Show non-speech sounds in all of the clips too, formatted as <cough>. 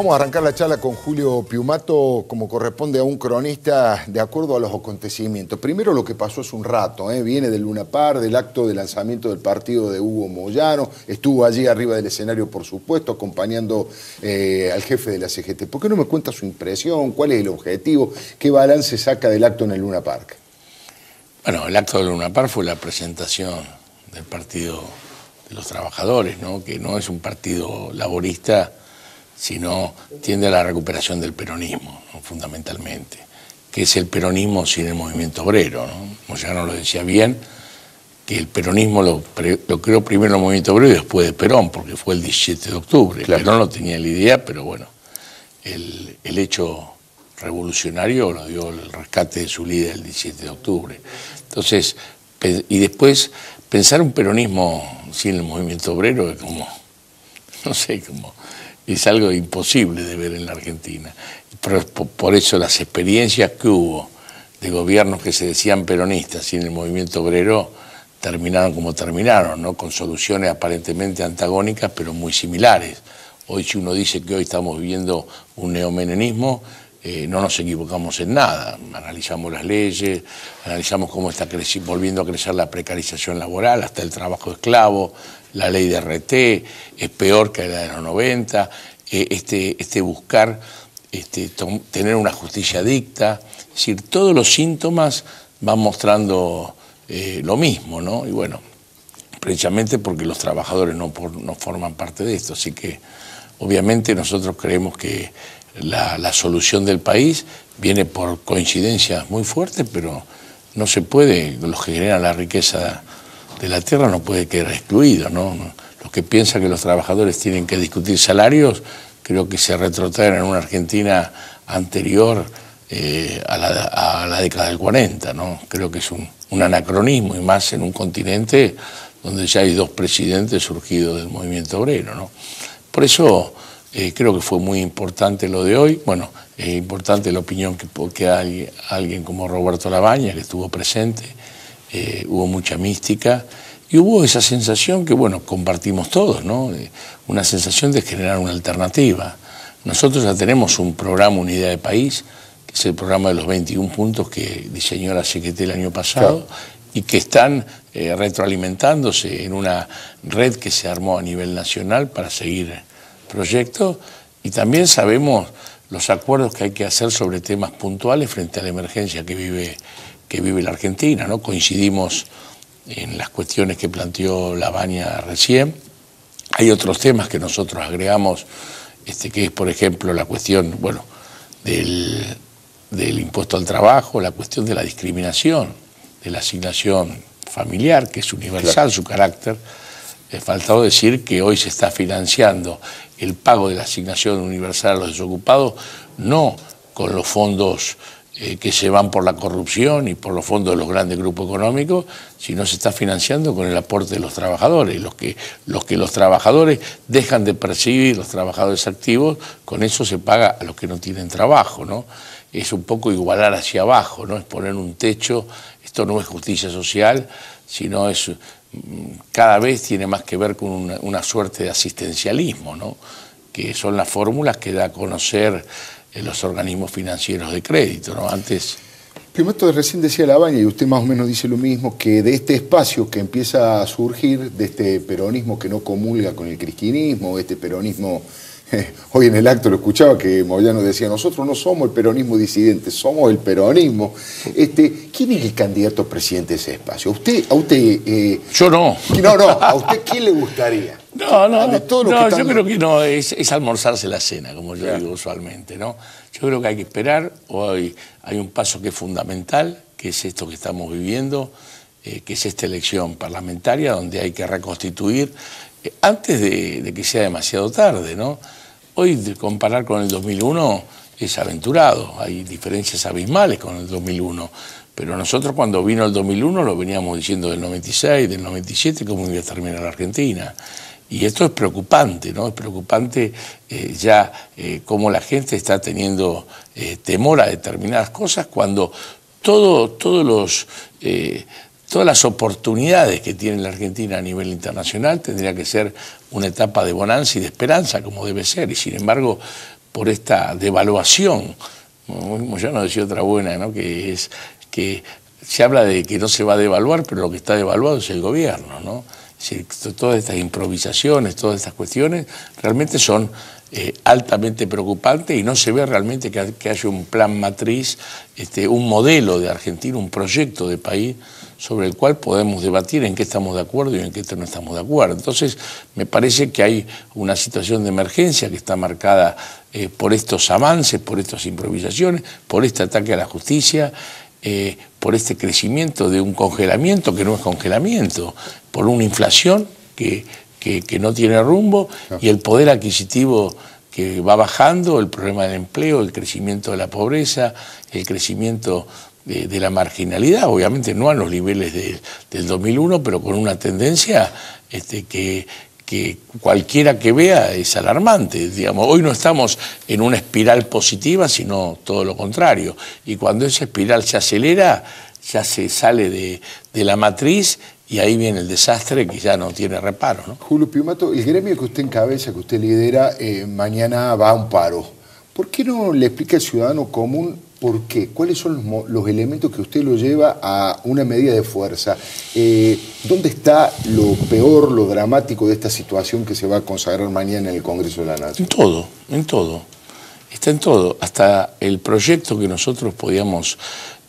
Vamos a arrancar la charla con Julio Piumato, como corresponde a un cronista, de acuerdo a los acontecimientos. Primero lo que pasó hace un rato, ¿eh? viene del Luna Par, del acto de lanzamiento del partido de Hugo Moyano, estuvo allí arriba del escenario, por supuesto, acompañando eh, al jefe de la CGT. ¿Por qué no me cuenta su impresión? ¿Cuál es el objetivo? ¿Qué balance saca del acto en el Luna Park? Bueno, el acto del Luna Park fue la presentación del Partido de los Trabajadores, ¿no? que no es un partido laborista sino tiende a la recuperación del peronismo, fundamentalmente, que es el peronismo sin el movimiento obrero. ¿no? no lo decía bien, que el peronismo lo, creó primero el movimiento obrero y después de Perón, porque fue el 17 de octubre. Perón no tenía la idea, pero bueno, el, el hecho revolucionario lo dio el rescate de su líder el 17 de octubre. Entonces, y después pensar un peronismo sin el movimiento obrero es como, <laughs> no sé, como es algo imposible de ver en la Argentina. Por, eso las experiencias que hubo de gobiernos que se decían peronistas y en el movimiento obrero terminaron como terminaron, ¿no? con soluciones aparentemente antagónicas pero muy similares. Hoy si uno dice que hoy estamos viviendo un neomenenismo, eh, no nos equivocamos en nada. Analizamos las leyes, analizamos cómo está volviendo a crecer la precarización laboral, hasta el trabajo esclavo, la ley de RT, es peor que la de los 90, eh, este, este buscar este, tener una justicia dicta, es decir, todos los síntomas van mostrando eh, lo mismo, ¿no? Y bueno, precisamente porque los trabajadores no, no forman parte de esto, así que obviamente nosotros creemos que la, la, solución del país viene por coincidencias muy fuertes, pero no se puede, los que generan la riqueza de la tierra no puede quedar excluido. ¿no? Los que piensan que los trabajadores tienen que discutir salarios, creo que se retrotraen en una Argentina anterior eh, a, la, década del 40. ¿no? Creo que es un, anacronismo y más en un continente donde ya hay dos presidentes surgidos del movimiento obrero. ¿no? Por eso eh, creo que fue muy importante lo de hoy. Bueno, es importante la opinión que, que hay alguien como Roberto Labaña, que estuvo presente eh, hubo mucha mística y hubo esa sensación que, bueno, compartimos todos, ¿no? Una sensación de generar una alternativa. Nosotros ya tenemos un programa Unidad de País, que es el programa de los 21 puntos que diseñó la CGT el año pasado y que están eh, retroalimentándose en una red que se armó a nivel nacional para seguir proyectos y también sabemos los acuerdos que hay que hacer sobre temas puntuales frente a la emergencia que vive que vive la Argentina. ¿no? Coincidimos en las cuestiones que planteó Lavagna recién. Hay otros temas que nosotros agregamos, este, que es, por ejemplo, la cuestión bueno, del, impuesto al trabajo, la cuestión de la discriminación, de la asignación familiar, que es universal su carácter. He faltado decir que hoy se está financiando el pago de la asignación universal a los desocupados, no con los fondos eh, que se van por la corrupción y por los fondos de los grandes grupos económicos, sino se está financiando con el aporte de los trabajadores. Los que los, trabajadores dejan de percibir, los trabajadores activos, con eso se paga a los que no tienen trabajo. ¿no? Es un poco igualar hacia abajo, ¿no? es poner un techo. Esto no es justicia social, sino es mm, cada vez tiene más que ver con una, una suerte de asistencialismo, ¿no? que son las fórmulas que da a conocer en los organismos financieros de crédito, ¿no? Antes... Primero, recién decía la baña, y usted más o menos dice lo mismo, que de este espacio que empieza a surgir, de este peronismo que no comulga con el cristianismo, este peronismo, <laughs> hoy en el acto lo escuchaba que Moyano decía, nosotros no somos el peronismo disidente, somos el peronismo. Este, ¿Quién es el candidato presidente de ese espacio? ¿A usted, a usted eh, Yo no. No, no, ¿a usted quién le gustaría? No, no, no, yo creo que no, es, almorzarse la cena, como yo digo usualmente, ¿no? Yo creo que hay que esperar, hoy hay un paso que es fundamental, que es esto que estamos viviendo, eh, que es esta elección parlamentaria, donde hay que reconstituir, eh, antes de, que sea demasiado tarde, ¿no? Hoy comparar con el 2001 es aventurado, hay diferencias abismales con el 2001, pero nosotros cuando vino el 2001 lo veníamos diciendo del 96, del 97, cómo iba a terminar la Argentina. Y esto es preocupante, ¿no? Es preocupante eh, ya eh, cómo la gente está teniendo eh, temor a determinadas cosas cuando todo, todos los, todas las oportunidades que tiene la Argentina a nivel internacional tendría que ser una etapa de bonanza y de esperanza, como debe ser. Y sin embargo, por esta devaluación. Moyano decía otra buena, ¿no? que es que se habla de que no se va a devaluar, pero lo que está devaluado es el gobierno. ¿no? Todas estas improvisaciones, todas estas cuestiones, realmente son eh, altamente preocupantes y no se ve realmente que, haya un plan matriz, este, un modelo de Argentina, un proyecto de país sobre el cual podemos debatir en qué estamos de acuerdo y en qué no estamos de acuerdo. Entonces, me parece que hay una situación de emergencia que está marcada eh, por estos avances, por estas improvisaciones, por este ataque a la justicia, eh, por este crecimiento de un congelamiento que no es congelamiento, por una inflación que, que, no tiene rumbo y el poder adquisitivo que va bajando, el problema del empleo, el crecimiento de la pobreza, el crecimiento de, la marginalidad, obviamente no a los niveles del 2001, pero con una tendencia este, que, que cualquiera que vea es alarmante. Digamos, hoy no estamos en una espiral positiva, sino todo lo contrario. Y cuando esa espiral se acelera, ya se sale de, de la matriz y ahí viene el desastre que ya no tiene reparo. ¿no? Julio Piumato, el gremio que usted encabeza, que usted lidera, eh, mañana va a un paro. ¿Por qué no le explica al ciudadano común por qué? ¿Cuáles son los, elementos que usted lo lleva a una medida de fuerza? Eh, ¿Dónde está lo peor, lo dramático de esta situación que se va a consagrar mañana en el Congreso de la Nación? En todo, en todo. Está en todo. Hasta el proyecto que nosotros podíamos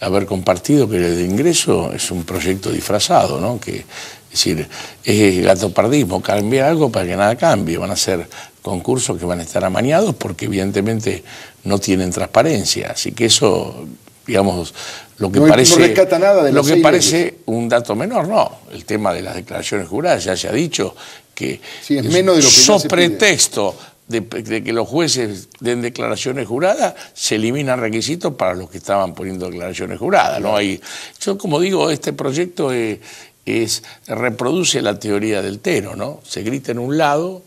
haber compartido que el de ingreso es un proyecto disfrazado, ¿no? Que, es decir, es gatopardismo, cambiar algo para que nada cambie. Van a ser concursos que van a estar amañados porque evidentemente no tienen transparencia. Así que eso, digamos, lo que parece, nada lo que parece un dato menor, no. El tema de las declaraciones juradas ya se ha dicho que, es menos de lo que so pretexto de, que los jueces den declaraciones juradas, se eliminan requisitos para los que estaban poniendo declaraciones juradas. ¿no? Hay, yo, como digo, este proyecto es, reproduce la teoría del Tero, ¿no? Se grita en un lado,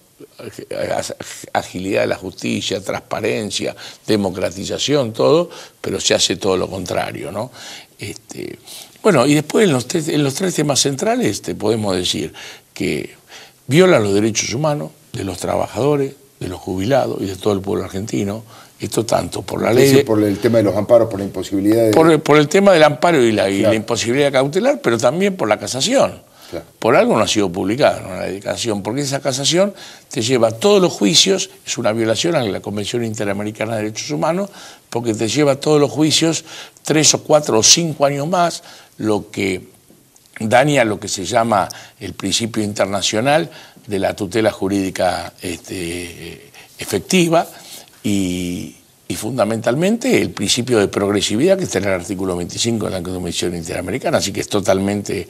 agilidad de la justicia, transparencia, democratización, todo, pero se hace todo lo contrario, ¿no? Este, bueno, y después en los, en los tres temas centrales te podemos decir que viola los derechos humanos de los trabajadores, de los jubilados y de todo el pueblo argentino. Esto tanto por la ley... por el tema de los amparos, por la imposibilidad de... Por, el tema del amparo y la, imposibilidad cautelar, pero también por la casación. Por algo no ha sido publicada la dedicación, porque esa casación te lleva a todos los juicios, es una violación a la Convención Interamericana de Derechos Humanos, porque te lleva a todos los juicios tres o cuatro o cinco años más, lo que daña lo que se llama el principio internacional de la tutela jurídica este, efectiva y, fundamentalmente el principio de progresividad que está en el artículo 25 de la Convención Interamericana, así que es totalmente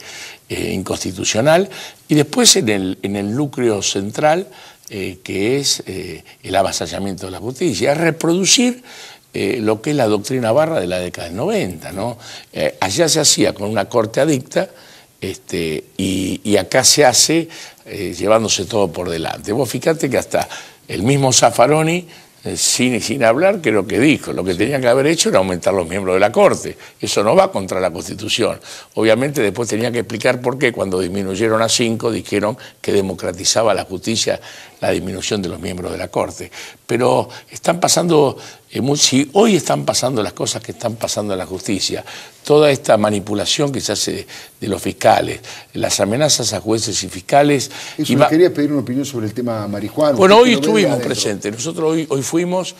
eh, inconstitucional. Y después en el, en el núcleo central, eh, que es eh, el avasallamiento de la justicia, es reproducir lo que es la doctrina barra de la década del 90. ¿no? allá se hacía con una corte adicta este, y, acá se hace llevándose todo por delante. Vos fíjate que hasta el mismo Zaffaroni, sin, sin hablar, que lo que dijo, lo que tenía que haber hecho era aumentar los miembros de la Corte. Eso no va contra la Constitución. Obviamente después tenía que explicar por qué cuando disminuyeron a cinco dijeron que democratizaba la justicia la disminución de los miembros de la Corte. Pero están pasando, eh, si hoy están pasando las cosas que están pasando en la justicia, toda esta manipulación que se hace de, los fiscales, las amenazas a jueces y fiscales... Eso, me quería pedir una opinión sobre el tema marihuana. Bueno, hoy estuvimos presentes, nosotros hoy, hoy fuimos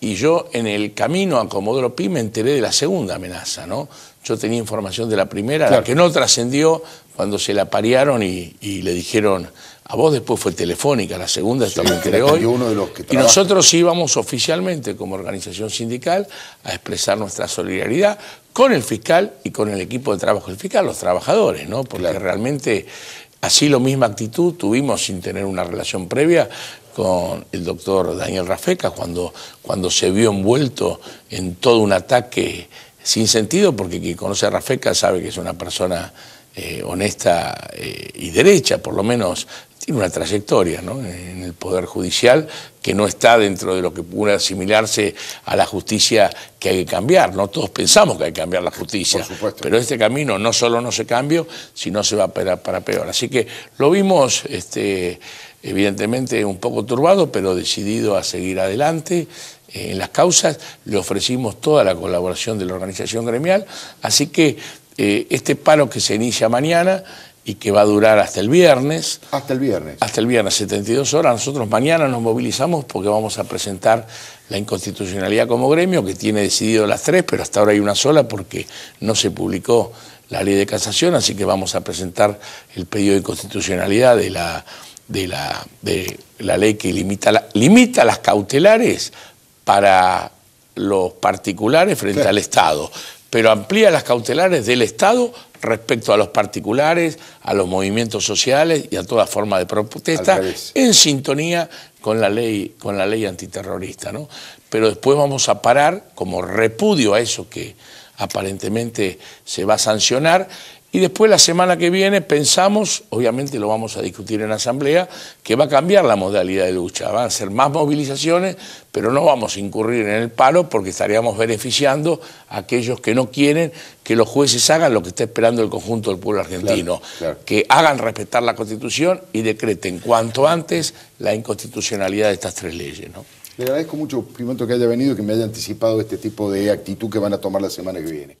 y yo en el camino a Comodoro Pi me enteré de la segunda amenaza, ¿no? Yo tenía información de la primera, la que no trascendió cuando se la parearon y, y le dijeron a vos después fue telefónica, la segunda sí, también hoy. y nosotros íbamos oficialmente como organización sindical a expresar nuestra solidaridad con el fiscal y con el equipo de trabajo del fiscal, los trabajadores, ¿no? Porque realmente así lo misma actitud tuvimos sin tener una relación previa con el doctor Daniel Rafeca cuando, cuando se vio envuelto en todo un ataque sin sentido, porque quien conoce a Rafeca sabe que es una persona eh, honesta eh, y derecha, por lo menos tiene una trayectoria en el Poder Judicial que no está dentro de lo que puede asimilarse a la justicia que hay que cambiar. No todos pensamos que hay que cambiar la justicia, pero este camino no solo no se cambia, sino se va para, para peor. Así que lo vimos este, evidentemente un poco turbado, pero decidido a seguir adelante. eh, en las causas, le ofrecimos toda la colaboración de la organización gremial, así que eh, este paro que se inicia mañana y que va a durar hasta el viernes. Hasta el viernes. Hasta el viernes, 72 horas. Nosotros mañana nos movilizamos porque vamos a presentar la inconstitucionalidad como gremio, que tiene decidido las tres, pero hasta ahora hay una sola porque no se publicó la ley de casación, así que vamos a presentar el pedido de inconstitucionalidad de la, de la, de la ley que limita, limita las cautelares para los particulares frente al Estado, pero amplía las cautelares del Estado respecto a los particulares, a los movimientos sociales y a toda forma de protesta, en sintonía con la ley, con la ley antiterrorista. ¿no? Pero después vamos a parar, como repudio a eso que aparentemente se va a sancionar, y después la semana que viene pensamos, obviamente lo vamos a discutir en asamblea, que va a cambiar la modalidad de lucha. Van a ser más movilizaciones, pero no vamos a incurrir en el paro porque estaríamos beneficiando a aquellos que no quieren que los jueces hagan lo que está esperando el conjunto del pueblo argentino, que hagan respetar la Constitución y decreten cuanto antes la inconstitucionalidad de estas tres leyes. ¿no? Le agradezco mucho, Pimento, que haya venido y que me haya anticipado este tipo de actitud que van a tomar la semana que viene.